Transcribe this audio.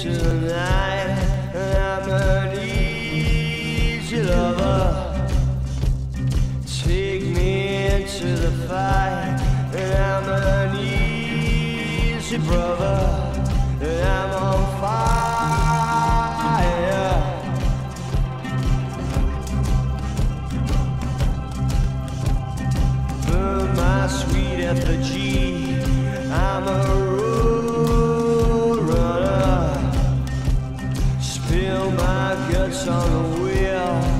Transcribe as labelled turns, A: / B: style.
A: tonight I'm an easy lover Take me into the fire, And I'm an easy brother And I'm on fire. Burn my sweet effigy Spill my guts on the wheel.